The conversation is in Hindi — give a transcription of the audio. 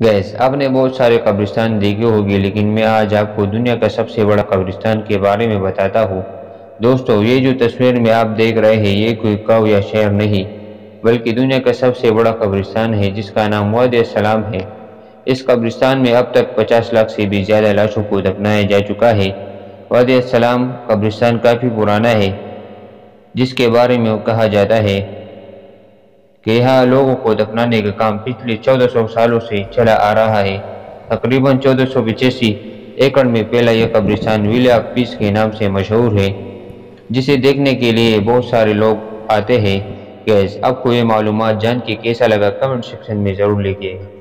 गैस आपने बहुत सारे कब्रिस्तान देखे होंगे, लेकिन मैं आज आपको दुनिया का सबसे बड़ा कब्रिस्तान के बारे में बताता हूँ। दोस्तों, ये जो तस्वीर में आप देख रहे हैं, ये कोई कव या शहर नहीं, बल्कि दुनिया का सबसे बड़ा कब्रिस्तान है, जिसका नाम वाद सलाम है। इस कब्रिस्तान में अब तक 50 लाख से भी ज़्यादा लाशों को दफनाया जा चुका है। वाद सलाम कब्रिस्तान काफ़ी पुराना है, जिसके बारे में कहा जाता है। कि यहाँ लोगों को दफनाने का काम पिछले 1400 सालों से चला आ रहा है। तकरीबन चौदह सौ एकड़ में पहला यह कब्रिस्तान विलिया पीस के नाम से मशहूर है, जिसे देखने के लिए बहुत सारे लोग आते हैं। गैस, आपको ये मालूम जान के कैसा लगा कमेंट सेक्शन में ज़रूर लिखिएगा